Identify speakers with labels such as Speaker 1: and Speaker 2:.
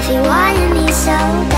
Speaker 1: if you wanted me so